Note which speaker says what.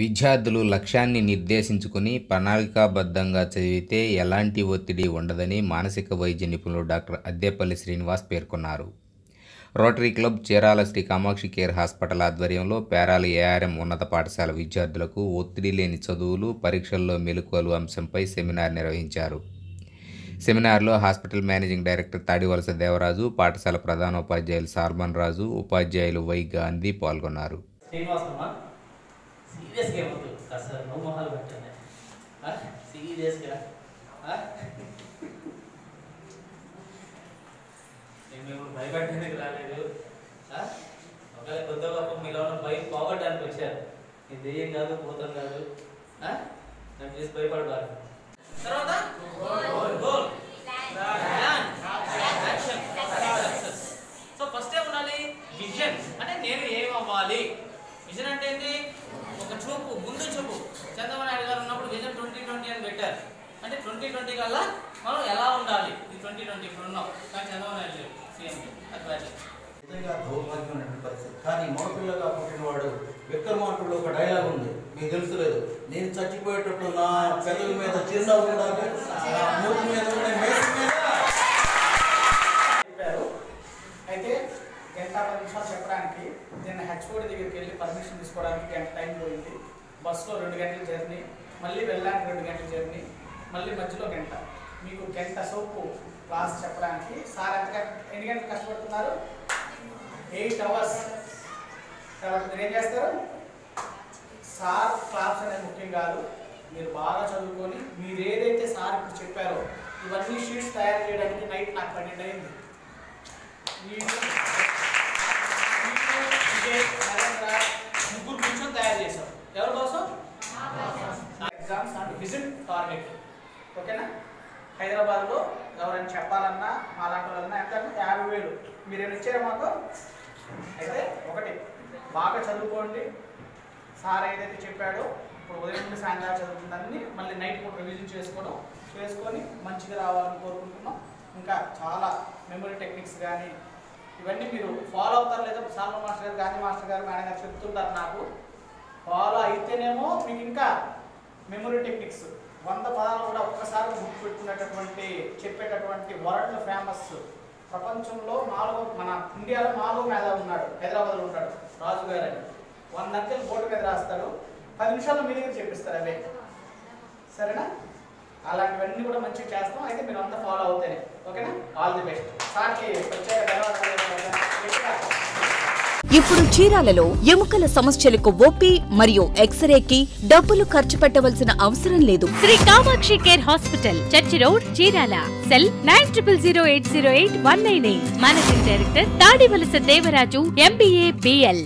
Speaker 1: విద్యార్థులు లక్ష్యాన్ని నిర్దేశించుకుని ప్రణాళికాబద్ధంగా చదివితే ఎలాంటి ఒత్తిడి ఉండదని మానసిక వైద్య నిపుణులు డాక్టర్ అద్దేపల్లి శ్రీనివాస్ పేర్కొన్నారు. Rotary club Chirala Shri Kamakshi care hospital ఆధ్వర్యంలో పేరాల ఏఆర్ఎం ఉన్నత పాఠశాల విద్యార్థులకు ఒత్తిడి లేని చదువులు పరీక్షల్లో మెలకువలు అంశంపై సెమినార్ నిర్వహించారు. సెమినార్లో hospital managing director Tadivalasa Devaraju పాఠశాల ప్రధానోపాధ్యాయులు సాల్మన్ రాజు ఉపాధ్యాయులు వై గాంధీ పాల్గొన్నారు.
Speaker 2: శ్రీనివాసమ్మ సీరియస్గా ఏమవుతుంది కాస్త నవ్వు మొహాలు పెట్టండి సీరియస్గా నేను మిమ్మల్ని భయపెట్టడానికి రాలేదు ఆ? ఒకవేళ కొద్ది గొప్ప మీలో ఉన్న భయం పోగొట్టడానికి వచ్చారు ఇది దెయ్యం కాదు భూతం కాదు ఆ? నన్ను చేసి భయపడబారు తర్వాత goal plan action so first ఏ ఉండాలి విజన్ అంటే నేను ఏం ట్వంటీ కల్లా మనం ఎలా ఉండాలి? ఈ ట్వంటీ ట్వంటీ ఇప్పుడు ఉన్నాం. కానీ చంద్రబాబు నాయుడు లేడు సీఎం
Speaker 3: నిజంగా దౌర్భాగ్యమైనటువంటి పరిస్థితి. కానీ మగపిల్లగా పుట్టినవాడు విక్రమార్కుడు ఒక డైలాగ్ ఉంది. మీకు తెలుసు లేదు. నేను చచ్చిపోయేటప్పుడు నా పెదవి మీద చిరునవ్వు నా మూతి మీద ఉండే మేసి మీద.
Speaker 4: చెప్పారు. అయితే గంట పది నిమిషాలు చెప్పడానికి నేను హెచ్ఓడి దగ్గరికి వెళ్ళి పర్మిషన్ తీసుకోవడానికి గంట టైం పోయింది. బస్సులో రెండు గంటల జర్నీ మళ్ళీ వెళ్ళడానికి రెండు గంటల జర్నీ. మళ్ళీ మధ్యలో గంట. మీకు గంట సోపు క్లాస్ చెప్పడానికి సార్ ఎంత ఎన్ని గంటలు కష్టపడుతున్నారు? Eight hours. కాబట్టి మీరు ఏం చేస్తారు? సార్ క్లాస్ అనేది ముఖ్యం కాదు. మీరు బాగా చదువుకొని మీరు ఏదైతే సార్ ఇప్పుడు చెప్పారో ఇవన్నీ షీట్స్ తయారు చేయడానికి నైట్ నాకు పన్నెండు అయింది. ముగ్గురు కూర్చొని తయారు చేశాం ఎవరి కోసం? ఎగ్జామ్స్ అండ్ విజిట్ టార్గెట్ ఓకేనా? హైదరాబాద్లో ఎవరైనా చెప్పాలన్నా మాలాంటి వాళ్ళన్నా ఎంత యాభై వేలు. మీరు ఏమైనా ఇచ్చారా మాకు? అయితే ఒకటి బాగా చదువుకోండి. సార్ ఏదైతే చెప్పాడో ఇప్పుడు ఉదయం నుండి సాయంత్రం చదువుతుందని మళ్ళీ నైట్ కూడా రివిజన్ చేసుకోవడం చేసుకొని మంచిగా రావాలని కోరుకుంటున్నాం. ఇంకా చాలా మెమరీ టెక్నిక్స్ కానీ ఇవన్నీ మీరు ఫాలో అవుతారు లేదా సాల్వ మాస్టర్ గారు గాంధీ మాస్టర్ గారు మేడం గారు చెప్తుంటారు నాకు. ఫాలో అయితేనేమో మీకు ఇంకా మెమరీ టెక్నిక్స్ వంద పదాలు కూడా ఒక్కసారి గుర్తు పెట్టుకునేటటువంటి చెప్పేటటువంటి వరల్డ్ ఫేమస్ ప్రపంచంలో నాలుగో మన ఇండియాలో నాలుగో మీద ఉన్నాడు హైదరాబాద్లో ఉంటాడు రాజు గారు అని. వంద అంకెలు బోర్డు మీద రాస్తాడు పది నిమిషాల్లో మీ దగ్గర చెప్పిస్తారు అవే. సరేనా? అలాంటివన్నీ కూడా మంచిగా చేస్తాం. అయితే మీరు అంతా ఫాలో అవుతాయి ఓకేనా? ఆల్ ది బెస్ట్ సార్కి ప్రత్యేక ధన్యవాదాలు.
Speaker 5: ఇప్పుడు చీరాలలో ఎముకల సమస్యలకు ఓపీ మరియు ఎక్స్రేకి డబ్బులు ఖర్చు పెట్టవలసిన అవసరం లేదు.
Speaker 6: Shri Kamakshi care hospital church road Chirala. Cell nine triple zero eight zero eight one nine eight. Managing director Tadivalasa Devaraju MBA BL